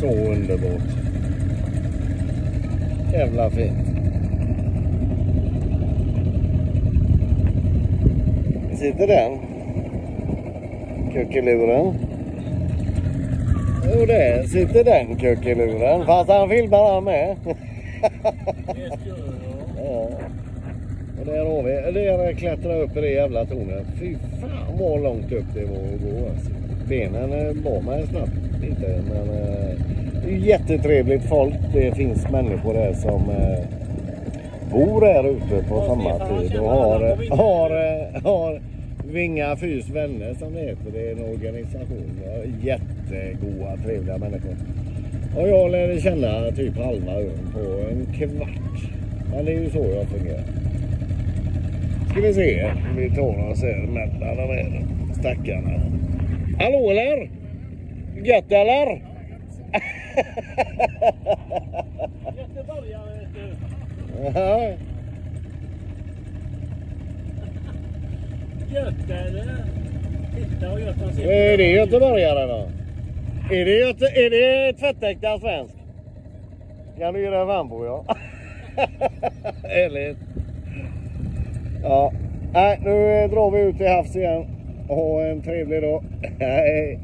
Så underbart. Jävla fint. Sitter den. Kuckeluren. Jo, där sitter den kuckeluren. Fast han filmar han med. ja. Och där har vi, där klättrar upp i det jävla tornet. Fy fan vad långt upp det var att gå alltså. Benen bar mig snabbt inte men eh, det jättetrevligt folk. Det finns människor där som eh, bor här ute på sommartid och har, har, har Vinga Fys vänner som det heter. Det är en organisation. Jättegoda, trevliga människor. Och jag lärde känna typ halva ön på en kvart. Men det är ju så jag fungerar. Ska vi se om vi tar oss här mellan de här stackarna. Hallå eller? Gött eller? Göteborgare vet du. Ja. Göte eller? Titta vad gött han Är det göteborgare då? Är det, Göte är det tvättäkta svensk? Kan du göra Vambo ja. Härligt. Ja. Nej, nu drar vi ut till havs igen. Ha en trevlig dag. Hej.